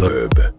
verb.